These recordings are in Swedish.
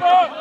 Papa!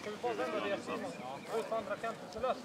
Ska vi få den där resan? 200 kanter till lös.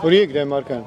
Որի եք դեմարկան։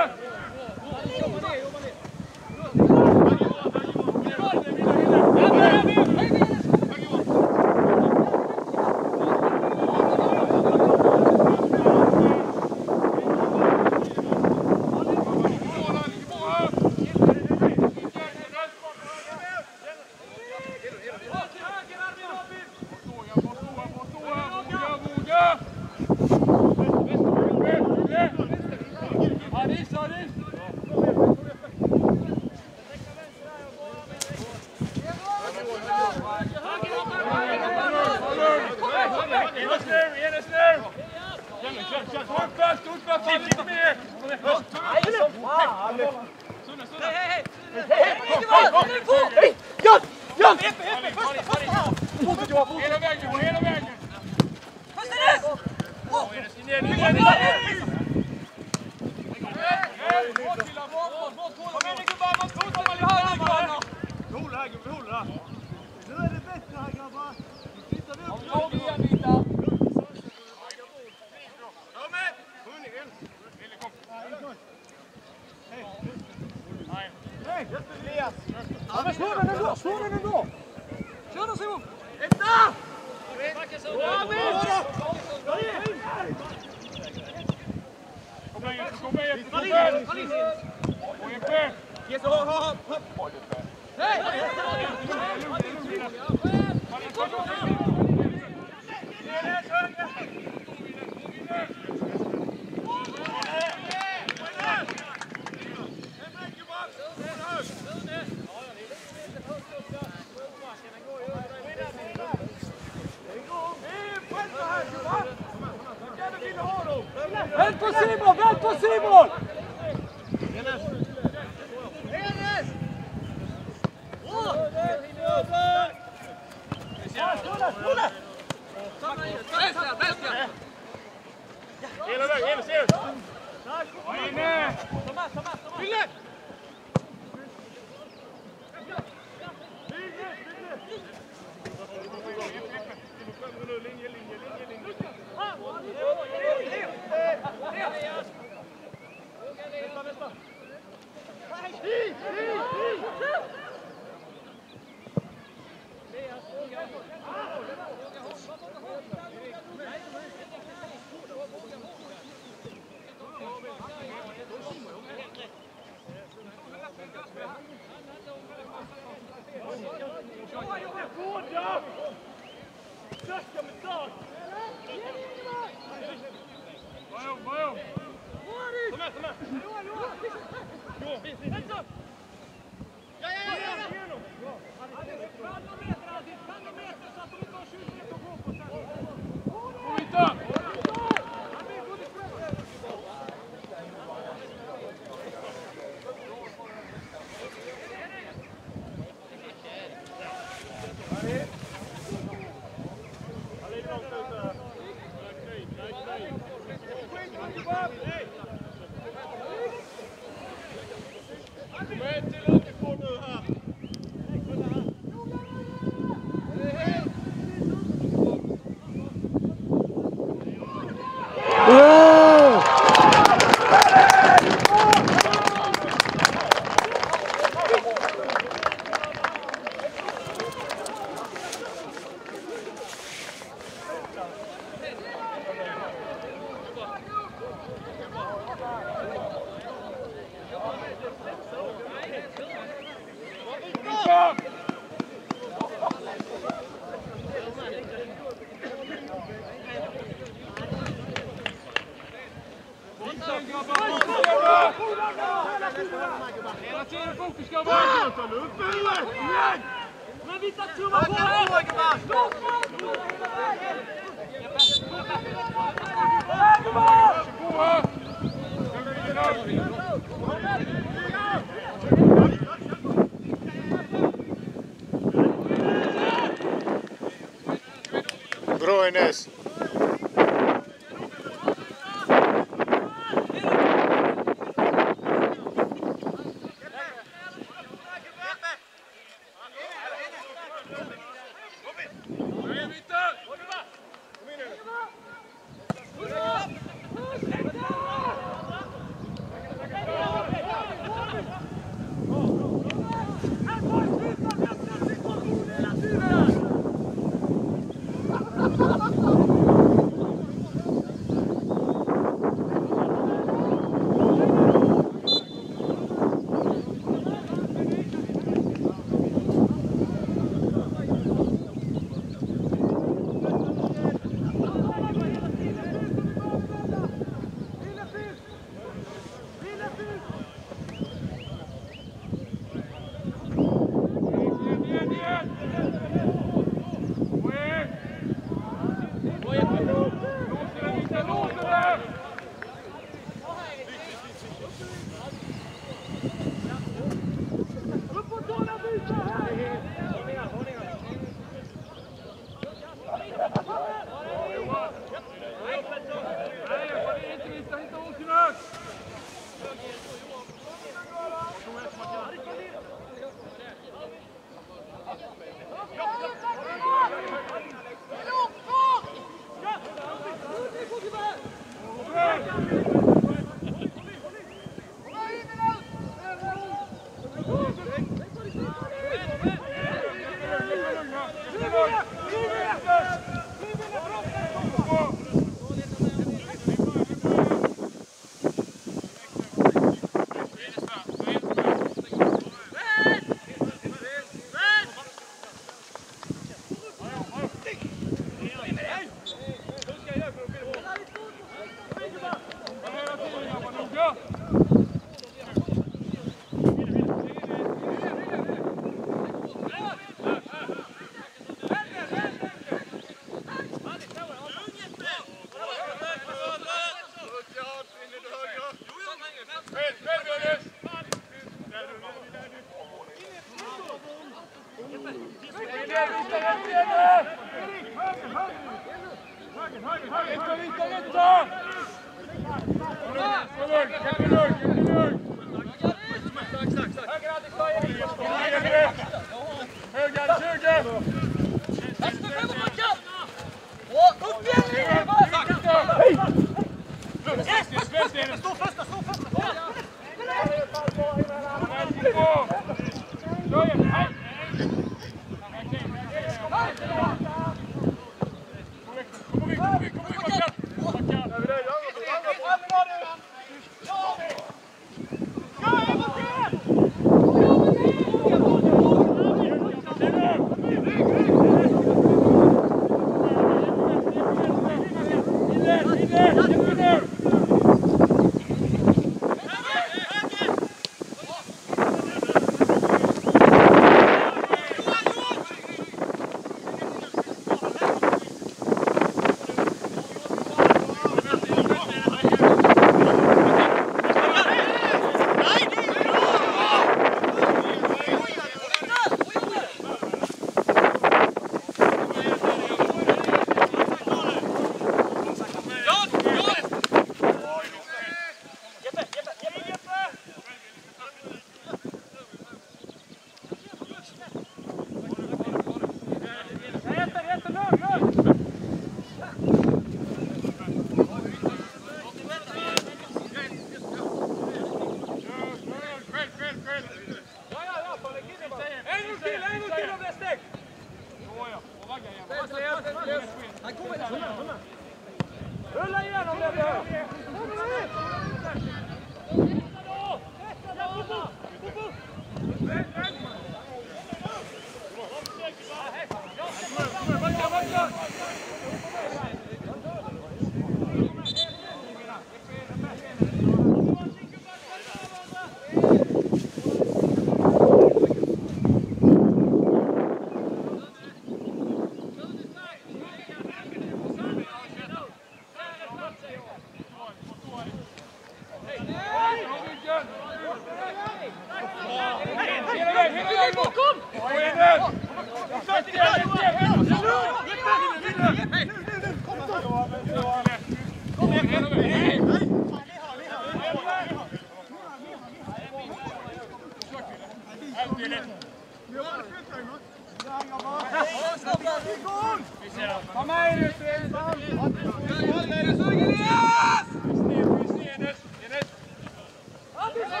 ner,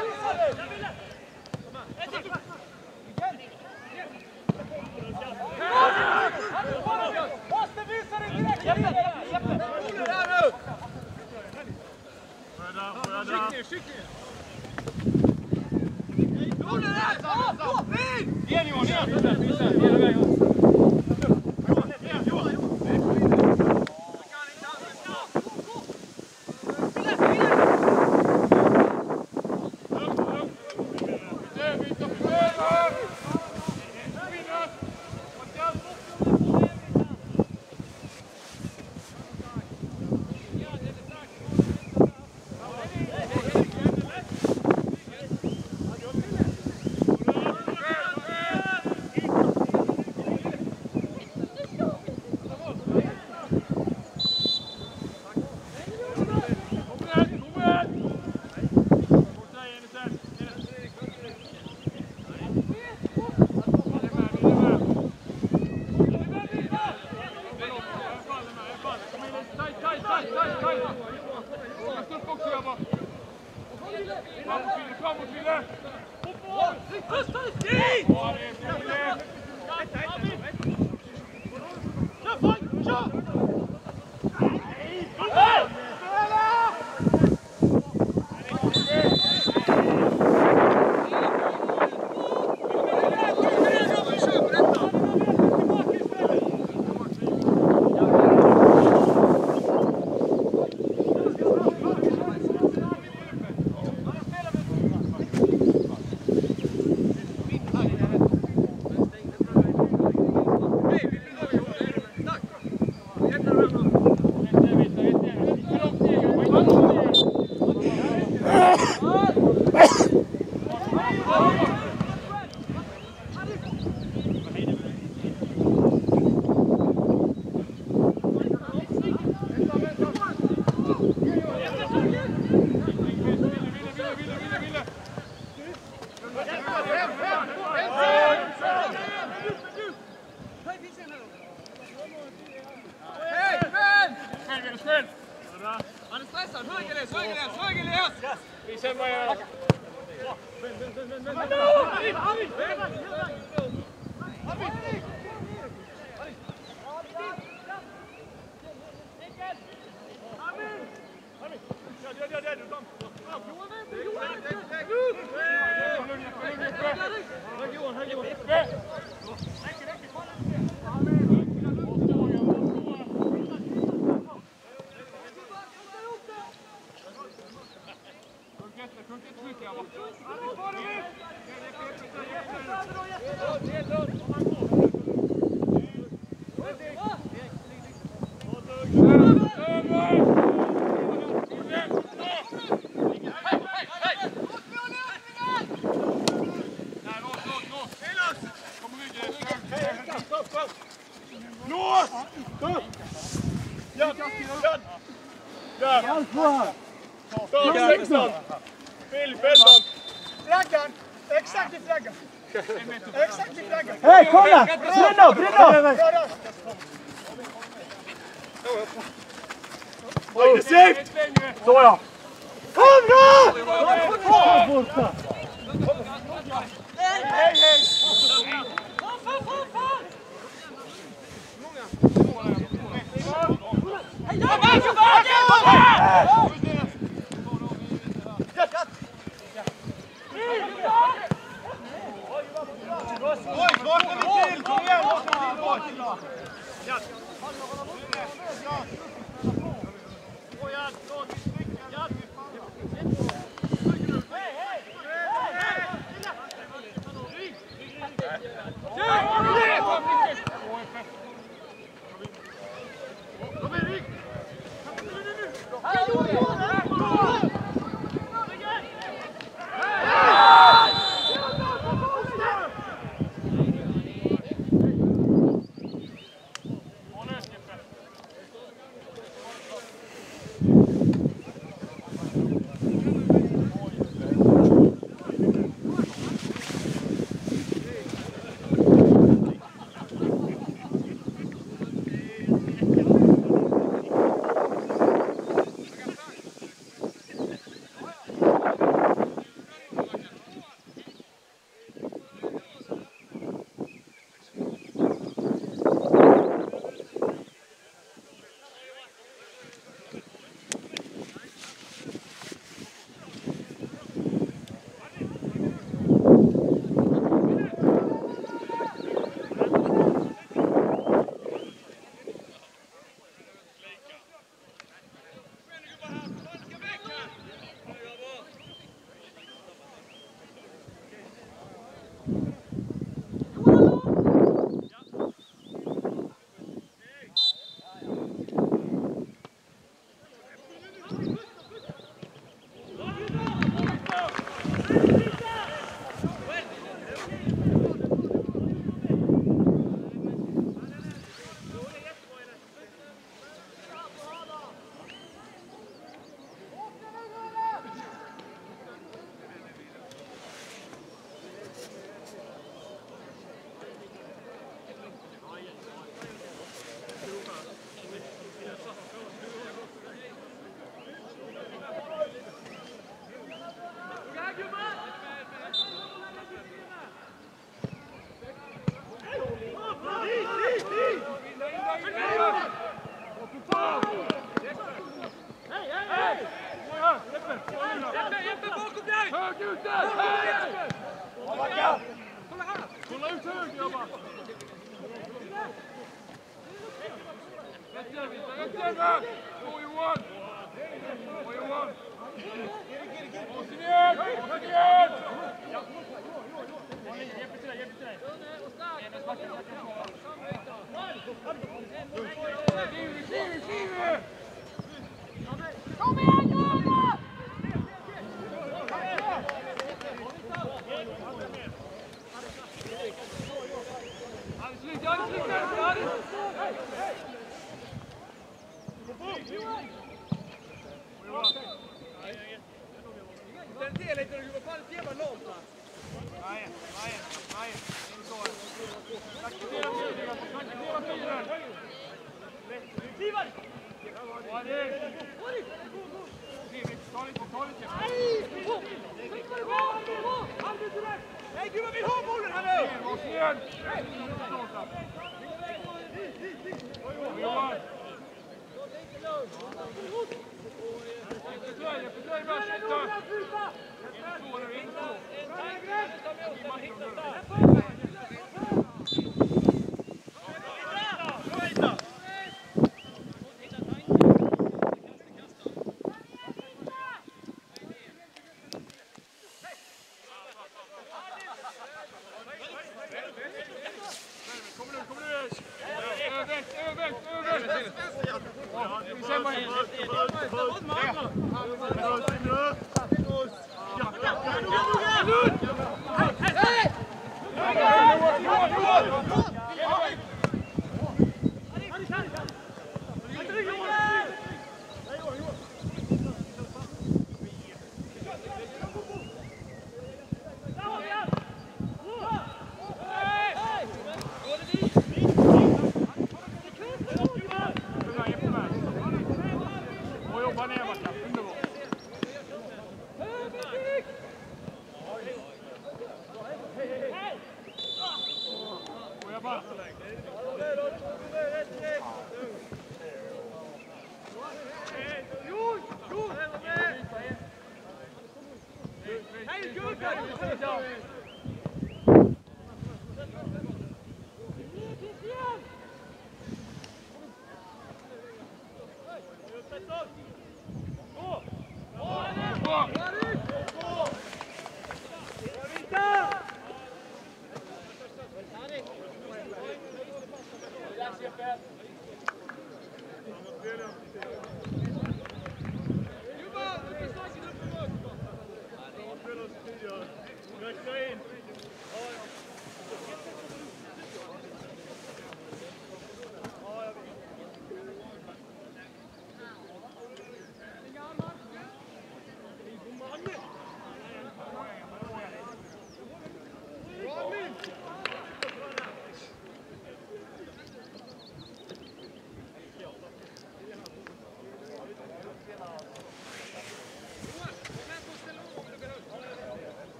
Igen Johan, igen! Visa, hela vägen.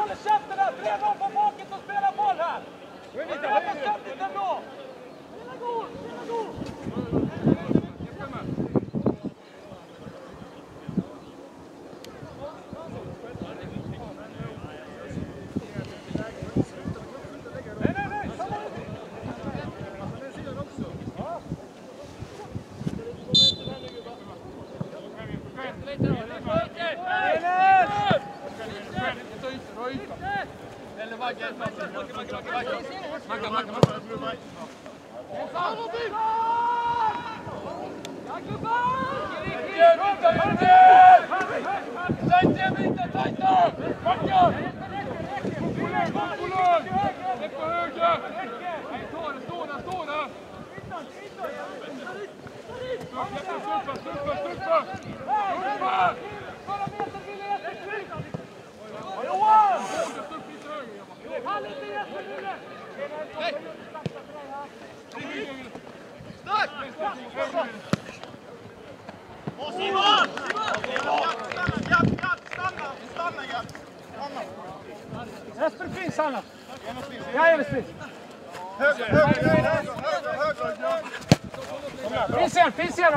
håller käften! Tre någon på baket och spelar boll här! För stöttigt ändå!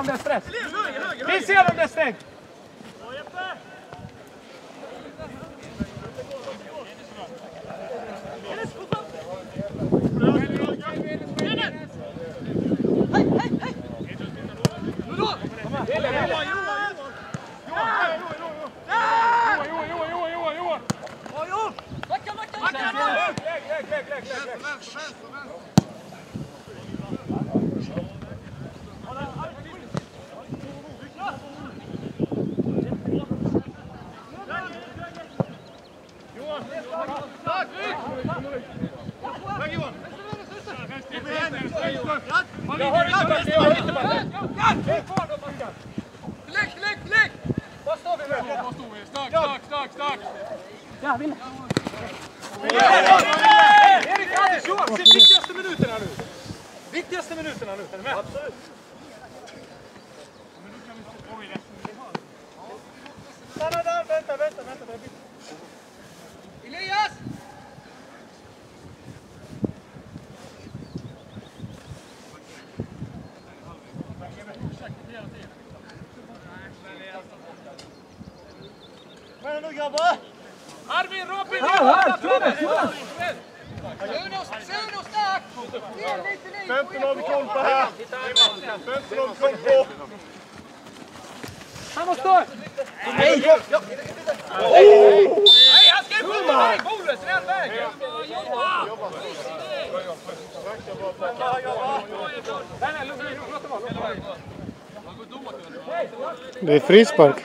Igen, finns igen om det är stress. Finns igen om det är stängt. Johan, Johan, Johan, Johan, Johan! Backa, backa, backa! Lägg, lägg, lägg, lägg, lägg, lägg! Jag har inte back, jag har inte! Lägg, lägg, lägg! Står vi med? Vad står vi? Stark, stark, stark, stark! Ja, vinner. Erik viktigaste minuterna nu! Viktigaste minuterna nu, är du med? Absolut! Stanna där, vänta, vänta, vänta. Elias! Kom igen nu grabbar! Arvin, Robin, Jonas! Unos, Sunos, tack! Femton har vi koll på här! Femton har vi koll på! Han måste! Nej! På snäll väg! Jobba! Jobba! Det är frispark.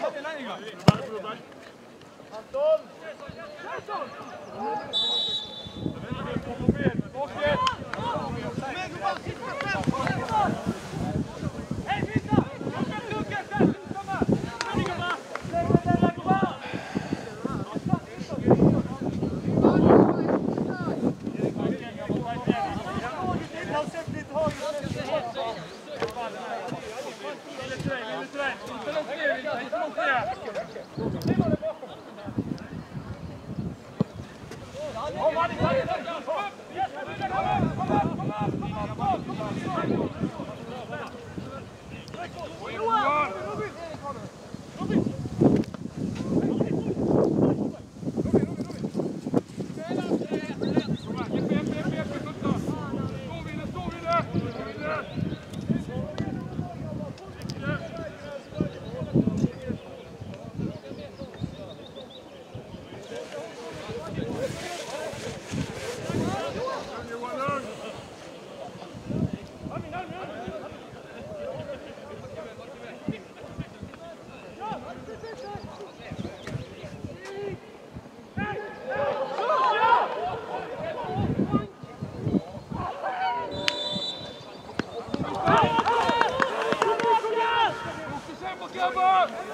Give up!